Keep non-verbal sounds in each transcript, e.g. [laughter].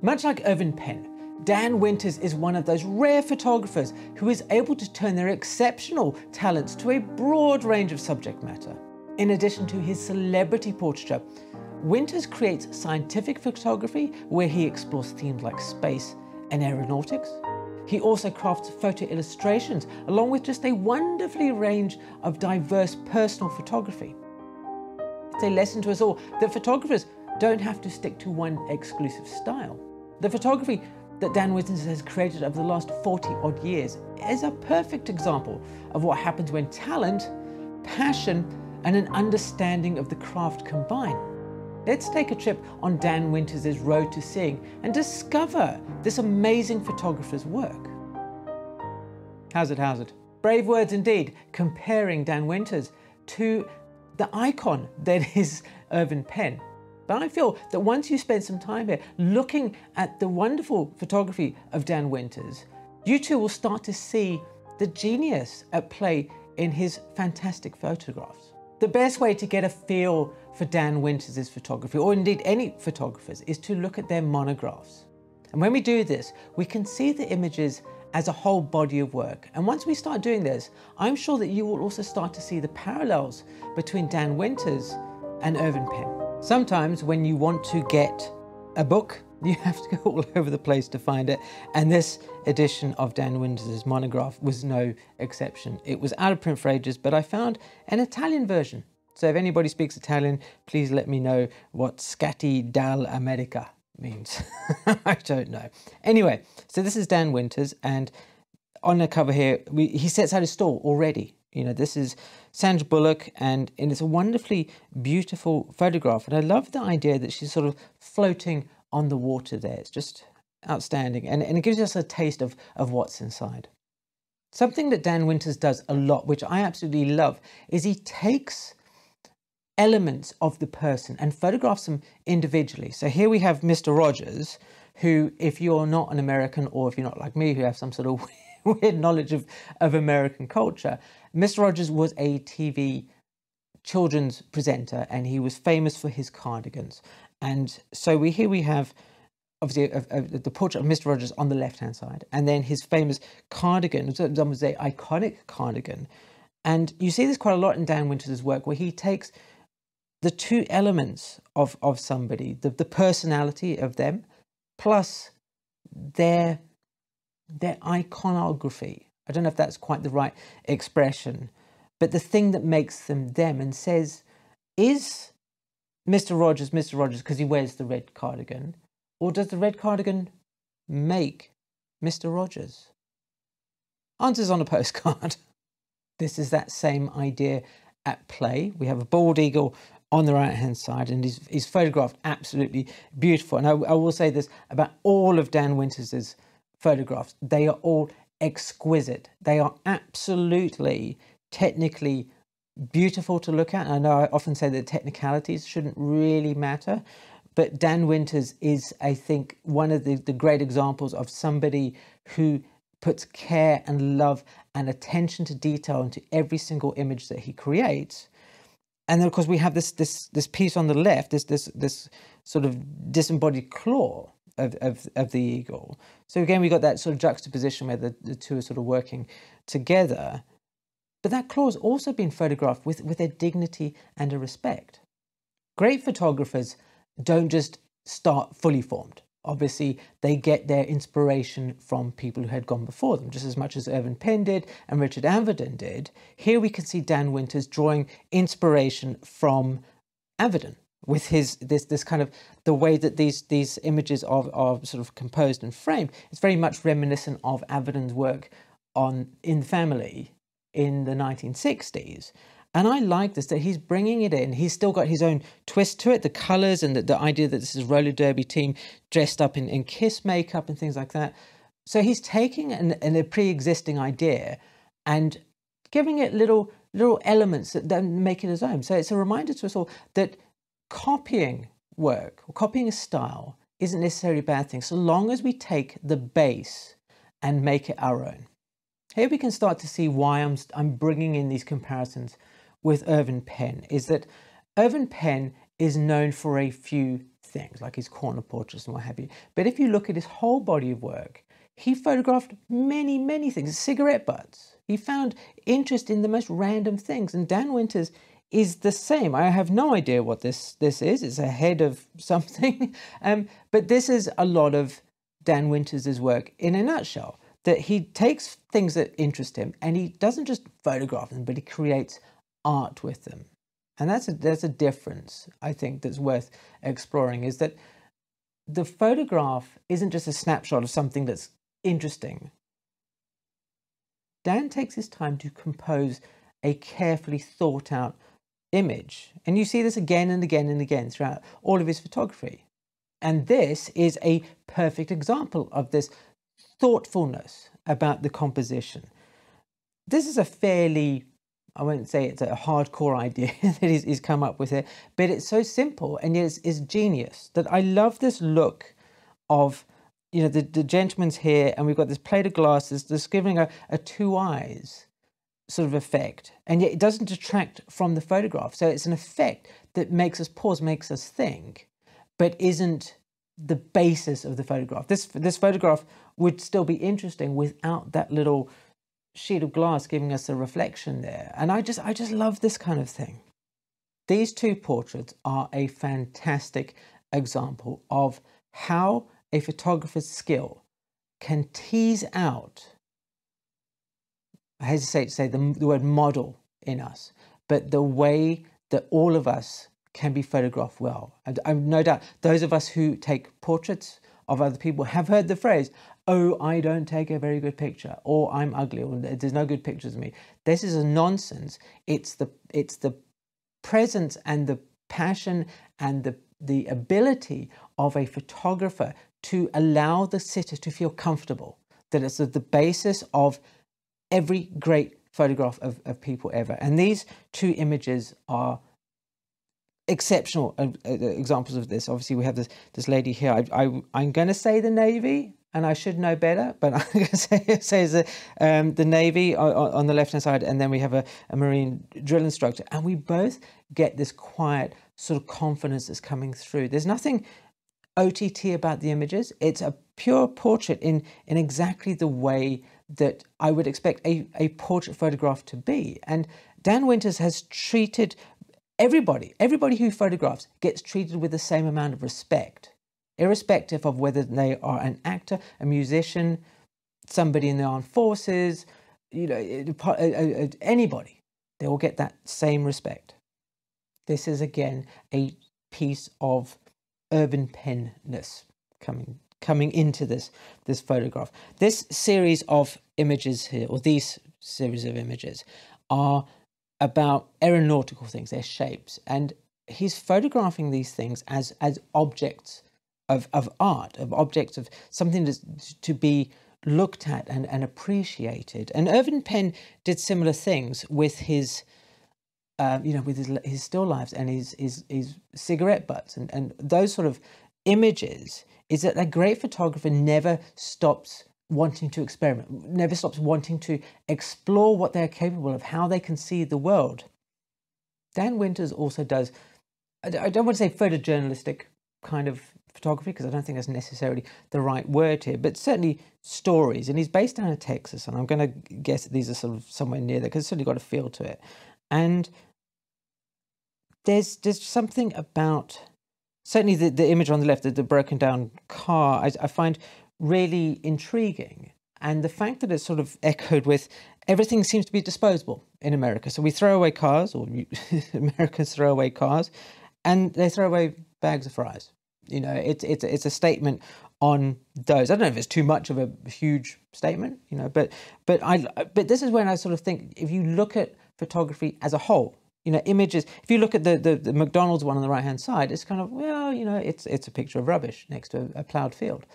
Much like Irving Penn, Dan Winters is one of those rare photographers who is able to turn their exceptional talents to a broad range of subject matter. In addition to his celebrity portraiture, Winters creates scientific photography where he explores themes like space and aeronautics. He also crafts photo illustrations along with just a wonderfully range of diverse personal photography. It's a lesson to us all that photographers don't have to stick to one exclusive style. The photography that Dan Winters has created over the last 40 odd years is a perfect example of what happens when talent, passion, and an understanding of the craft combine. Let's take a trip on Dan Winters' road to seeing and discover this amazing photographer's work. How's it, how's it? Brave words indeed, comparing Dan Winters to the icon that is Irving Penn. But I feel that once you spend some time here looking at the wonderful photography of Dan Winters, you too will start to see the genius at play in his fantastic photographs. The best way to get a feel for Dan Winters' photography, or indeed any photographers, is to look at their monographs. And when we do this, we can see the images as a whole body of work. And once we start doing this, I'm sure that you will also start to see the parallels between Dan Winters and Irving Penn. Sometimes when you want to get a book, [laughs] you have to go all over the place to find it. And this edition of Dan Winters' monograph was no exception. It was out of print for ages, but I found an Italian version. So if anybody speaks Italian, please let me know what Scatti dal America means. [laughs] I don't know. Anyway, so this is Dan Winters, and on the cover here, we, he sets out his stall already. You know, this is Sandra Bullock, and, and it's a wonderfully beautiful photograph. And I love the idea that she's sort of floating on the water there. It's just outstanding. And, and it gives us a taste of, of what's inside. Something that Dan Winters does a lot, which I absolutely love, is he takes elements of the person and photographs them individually. So here we have Mr. Rogers, who, if you're not an American or if you're not like me, who have some sort of [laughs] weird knowledge of, of American culture, Mr. Rogers was a TV children's presenter and he was famous for his cardigans. And so we here we have obviously the portrait of Mr. Rogers on the left hand side, and then his famous cardigan, some would say iconic cardigan. And you see this quite a lot in Dan Winters' work where he takes the two elements of, of somebody, the, the personality of them, plus their their iconography. I don't know if that's quite the right expression, but the thing that makes them them and says, is Mr. Rogers Mr. Rogers because he wears the red cardigan, or does the red cardigan make Mr. Rogers? Answers on a [laughs] postcard. this is that same idea at play. We have a bald eagle on the right hand side and he's, he's photographed absolutely beautiful. And I, I will say this about all of Dan Winters' photographs. They are all exquisite. They are absolutely technically beautiful to look at. I know I often say that technicalities shouldn't really matter, but Dan Winters is, I think, one of the, the great examples of somebody who puts care and love and attention to detail into every single image that he creates. And then, of course, we have this this this piece on the left, this this this sort of disembodied claw, of, of, of the eagle. So again, we got that sort of juxtaposition where the, the two are sort of working together. But that claw has also been photographed with, with a dignity and a respect. Great photographers don't just start fully formed. Obviously, they get their inspiration from people who had gone before them, just as much as Irving Penn did and Richard Avedon did. Here we can see Dan Winters drawing inspiration from Avedon with his this this kind of the way that these these images are, are sort of composed and framed it's very much reminiscent of Avedon's work on in family in the 1960s and I like this that he's bringing it in. He's still got his own twist to it, the colors and the, the idea that this is roller derby team dressed up in, in kiss makeup and things like that. So he's taking an, an a pre-existing idea and giving it little little elements that then make it his own. So it's a reminder to us all that copying work or copying a style isn't necessarily a bad thing so long as we take the base and make it our own. Here we can start to see why I'm, I'm bringing in these comparisons with Irving Penn is that Irving Penn is known for a few things, like his corner portraits and what have you. But if you look at his whole body of work, he photographed many, many things, cigarette butts. He found interest in the most random things. And Dan Winters is the same. I have no idea what this, this is. It's a head of [laughs] something. um, but this is a lot of Dan Winters' work in a nutshell. That he takes things that interest him and he doesn't just photograph them, but he creates art with them. And that's a, that's a difference, I think, that's worth exploring is that the photograph isn't just a snapshot of something that's interesting. Dan takes his time to compose a carefully thought out image. And you see this again and again and again throughout all of his photography. And this is a perfect example of this thoughtfulness about the composition. This is a fairly I won't say it's a hardcore idea [laughs] that he's, he's, come up with it, but it's so simple and yet it's, it's genius that I love this look of, you know, the, the gentleman's here and we've got this plate of glasses that's giving a, a two eyes sort of effect. And yet it doesn't detract from the photograph. So it's an effect that makes us pause, makes us think, but isn't the basis of the photograph. This, this photograph would still be interesting without that little sheet of glass giving us a reflection there. And I just, I just love this kind of thing. These two portraits are a fantastic example of how a photographer's skill can tease out, I hesitate to say the, the word model in us, but the way that all of us can be photographed well. And I've no doubt those of us who take portraits of other people have heard the phrase, oh, I don't take a very good picture, or I'm ugly, or there's no good pictures of me. This is a nonsense. It's the it's the presence and the passion and the the ability of a photographer to allow the sitter to feel comfortable. That is the basis of every great photograph of, of people ever. And these two images are exceptional uh, uh, examples of this. Obviously, we have this this lady here. I, I I'm going to say the navy and I should know better, but [laughs] I'm going to say, say the, um, the Navy on, on the left hand side, and then we have a, a, Marine drill instructor, and we both get this quiet sort of confidence that's coming through. There's nothing OTT about the images, it's a pure portrait in, in exactly the way that I would expect a, a portrait photograph to be. And Dan Winters has treated everybody, everybody who photographs gets treated with the same amount of respect irrespective of whether they are an actor, a musician, somebody in the armed forces, you know, anybody, they all get that same respect. This is again a piece of Irving Pennness coming coming into this this photograph. This series of images here, or these series of images, are about aeronautical things, their shapes, and he's photographing these things as as objects of, of art, of objects, of something to, to be looked at and, and appreciated. And Irving Penn did similar things with his, uh, you know, with his, his still lives and his, his, his cigarette butts and, and those sort of images is that a great photographer never stops wanting to experiment, never stops wanting to explore what they're capable of, how they can see the world. Dan Winters also does, I don't want to say photojournalistic kind of photography because I don't think that's necessarily the right word here, but certainly stories. And he's based down in Texas, and I'm going to guess that these are sort of somewhere near there because it's certainly got a feel to it. And there's there's something about certainly the, the image on the left, the, the broken down car, I, I find really intriguing. And the fact that it's sort of echoed with everything seems to be disposable in America. So we throw away cars, or [laughs] Americans throw away cars, and they throw away bags of fries. You know, it's it's it's a statement on those. I don't know if it's too much of a huge statement, you know, but but I but this is when I sort of think if you look at photography as a whole, you know, images. If you look at the the, the McDonald's one on the right hand side, it's kind of well, you know, it's it's a picture of rubbish next to a, a plowed field.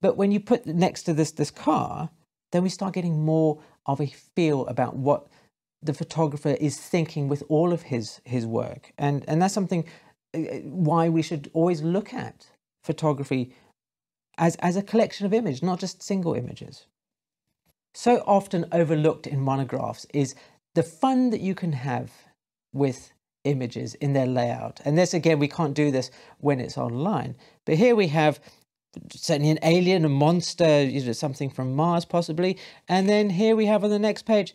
But when you put next to this this car, then we start getting more of a feel about what the photographer is thinking with all of his his work, and and that's something uh, uh, why we should always look at photography as, as a collection of images, not just single images. So often overlooked in monographs is the fun that you can have with images in their layout. And this, again, we can't do this when it's online. But here we have certainly an alien, a monster, you know, something from Mars possibly. And then here we have on the next page,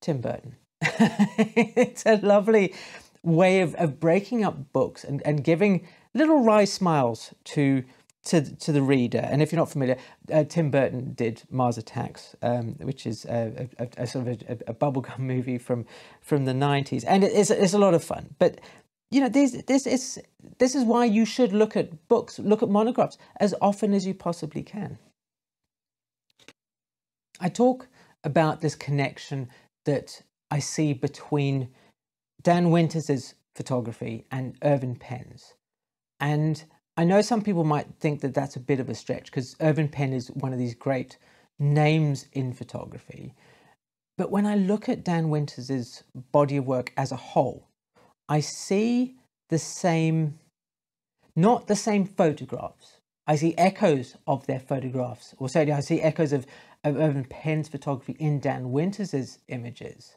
Tim Burton. [laughs] it's a lovely way of, of breaking up books and, and giving little wry smiles to to to the reader. And if you're not familiar, uh, Tim Burton did Mars Attacks, um, which is a, a, a sort of a, a, bubblegum [laughs] movie from from the 90s, and it's it's a lot of fun. But you know, this this is this is why you should look at books, look at monographs as often as you possibly can. I talk about this connection that I see between Dan Winters' photography and Irving Penn's. And I know some people might think that that's a bit of a stretch because Irving Penn is one of these great names in photography. But when I look at Dan Winters' body of work as a whole, I see the same, not the same photographs. I see echoes of their photographs, or certainly I see echoes of, of Irving Penn's photography in Dan Winters' images.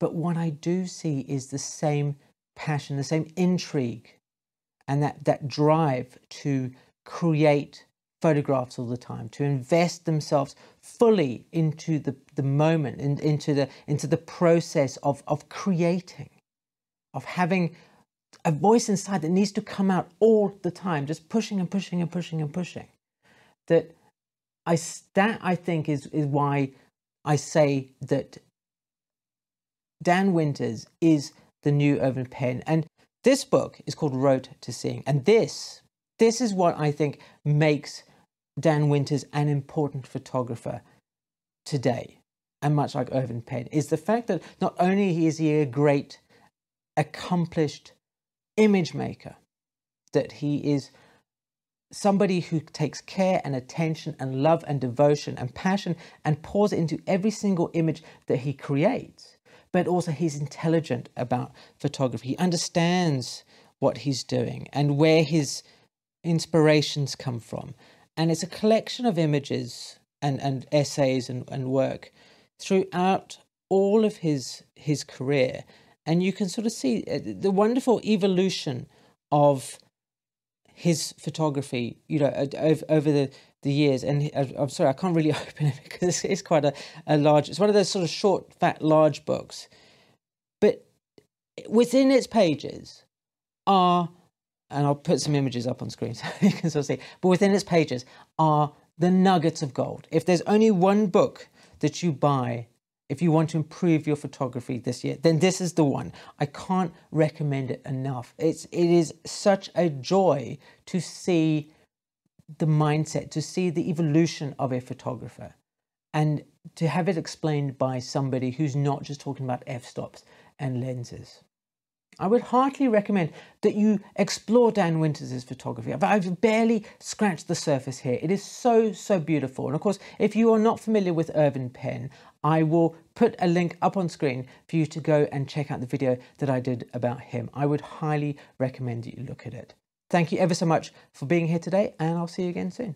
But what I do see is the same passion, the same intrigue, and that, that drive to create photographs all the time, to invest themselves fully into the, the moment, in, into, the, into the process of, of creating, of having a voice inside that needs to come out all the time, just pushing and pushing and pushing and pushing. That I that I think is is why I say that Dan Winters is the new Irving Penn. And this book is called Road to Seeing. And this, this is what I think makes Dan Winters an important photographer today. And much like Irving Penn, is the fact that not only is he a great, accomplished image maker, that he is somebody who takes care and attention and love and devotion and passion and pours into every single image that he creates but also he's intelligent about photography. He understands what he's doing and where his inspirations come from. And it's a collection of images and, and essays and, and work throughout all of his his career. And you can sort of see uh, the wonderful evolution of his photography, you know, over, over the, the years. And I'm sorry, I can't really [laughs] open it because it's quite a, a large, it's one of those sort of short, fat, large books. But within its pages are, and I'll put some images up on screen [laughs] so you can sort of see, but within its pages are the nuggets of gold. If there's only one book that you buy if you want to improve your photography this year, then this is the one. I can't recommend it enough. It's it is such a joy to see the mindset, to see the evolution of a photographer, and to have it explained by somebody who's not just talking about f-stops and lenses. I would heartily recommend that you explore Dan Winters' photography. I've barely scratched the surface here. It is so, so beautiful. And of course, if you are not familiar with Irving Penn, I will put a link up on screen for you to go and check out the video that I did about him. I would highly recommend that you look at it. Thank you ever so much for being here today, and I'll see you again soon.